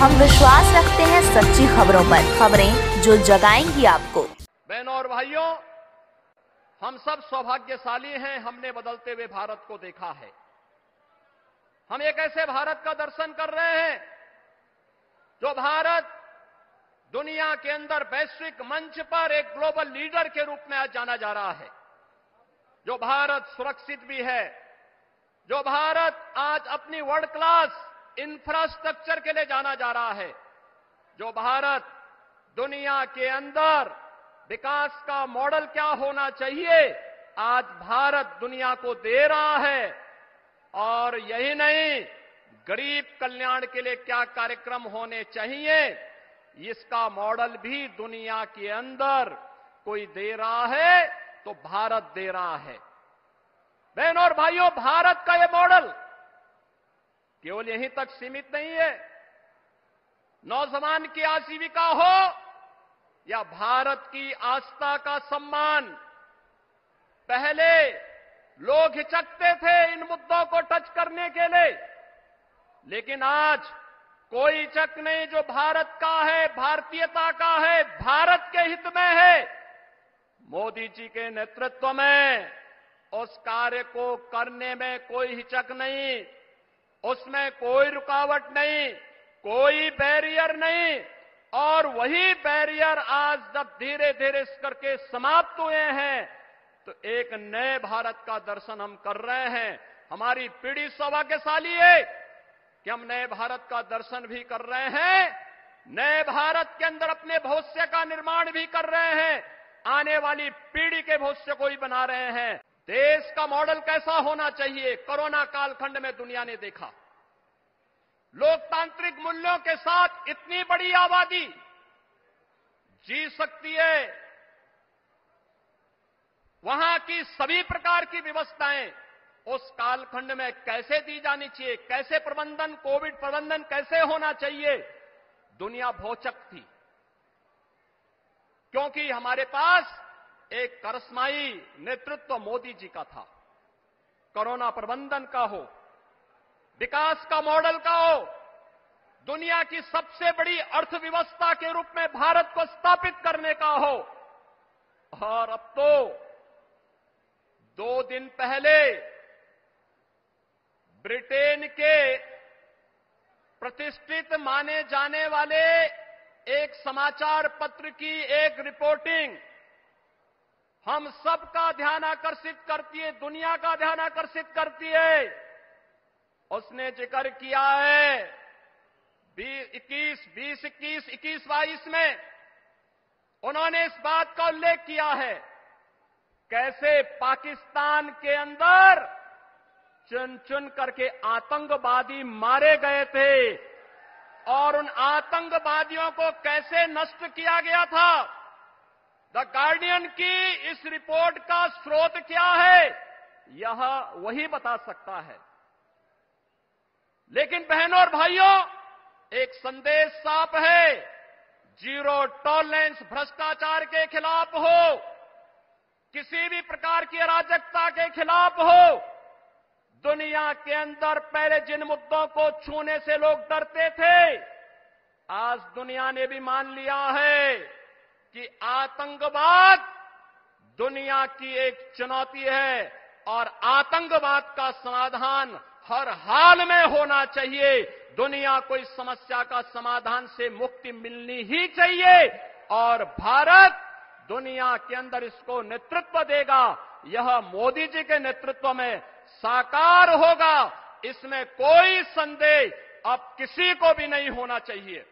हम विश्वास रखते हैं सच्ची खबरों पर। खबरें जो जगाएँगी आपको। बहनों और भाइयों, हम सब सौभाग्यशाली हैं, हमने बदलते हुए भारत को देखा है। हम एक ऐसे भारत का दर्शन कर रहे हैं, जो भारत दुनिया के अंदर वैश्विक मंच पर एक ग्लोबल लीडर के रूप में आज जाना जा रहा है। जो भारत सुरक्षित भी है, जो भारत आज अपनी वर्ल्ड क्लास इंफ्रास्ट्रक्चर के लिए जाना जा रहा है, जो भारत दुनिया के अंदर विकास का मॉडल क्या होना चाहिए, आज भारत दुनिया को दे रहा है। और यही नहीं, गरीब कल्याण के लिए क्या कार्यक्रम होने चाहिए, इसका मॉडल भी दुनिया के अंदर कोई दे रहा है तो भारत दे रहा है। बहनों और भाइयों, भारत का यह केवल यहीं तक सीमित नहीं है। नौजवान की आजीविका हो या भारत की आस्था का सम्मान। पहले लोग हिचकते थे इन मुद्दों को टच करने के लिए, लेकिन आज कोई चक नहीं जो भारत का है, भारतीयता का है, भारत के हित में है। मोदी जी के नेतृत्व में उस कार्य को करने में कोई हिचक नहीं। उसमें कोई रुकावट नहीं, कोई बैरियर नहीं, और वही बैरियर आज जब धीरे धीरे करके समाप्त हुए हैं तो एक नए भारत का दर्शन हम कर रहे हैं। हमारी पीढ़ी सौभाग्यशाली है कि हम नए भारत का दर्शन भी कर रहे हैं, नए भारत के अंदर अपने भविष्य का निर्माण भी कर रहे हैं, आने वाली पीढ़ी के भविष्य को भी बना रहे हैं। देश का मॉडल कैसा होना चाहिए? कोरोना कालखंड में दुनिया ने देखा। लोकतांत्रिक मूल्यों के साथ इतनी बड़ी आबादी जी सकती है। वहाँ की सभी प्रकार की व्यवस्थाएँ उस कालखंड में कैसे दी जानी चाहिए? कैसे प्रबंधन, कोविड प्रबंधन कैसे होना चाहिए? दुनिया भौचक थी। क्योंकि हमारे पास एक करस्माई नेतृत्व मोदी जी का था। कोरोना प्रबंधन का हो, विकास का मॉडल का हो, दुनिया की सबसे बड़ी अर्थव्यवस्था के रूप में भारत को स्थापित करने का हो। और अब तो दो दिन पहले ब्रिटेन के प्रतिष्ठित माने जाने वाले एक समाचार पत्र की एक रिपोर्टिंग हम सबका ध्यान आकर्षित करती है, दुनिया का ध्यान आकर्षित करती है। उसने ज़िक्र किया है इक्कीस, बीस, इक्कीस इक्कीस बाईस में। उन्होंने इस बात का उल्लेख किया है, कैसे पाकिस्तान के अंदर चुन चुन करके आतंकवादी मारे गए थे और उन आतंकवादियों को कैसे नष्ट किया गया था। द गार्डियन की इस रिपोर्ट का स्रोत क्या है? यह वही बता सकता है। लेकिन बहनों और भाइयों, एक संदेश साफ़ है। ज़ीरो टॉलरेंस भ्रष्टाचार के खिलाफ हो। किसी भी प्रकार की अराजकता के खिलाफ हो। दुनिया के अंदर पहले जिन मुद्दों को छूने से लोग डरते थे, आज दुनिया ने भी मान लिया है। कि आतंकवाद दुनिया की एक चुनौती है और आतंकवाद का समाधान हर हाल में होना चाहिए। दुनिया को इस समस्या का समाधान से मुक्ति मिलनी ही चाहिए और भारत दुनिया के अंदर इसको नेतृत्व देगा। यह मोदी जी के नेतृत्व में साकार होगा। इसमें कोई संदेह अब किसी को भी नहीं होना चाहिए।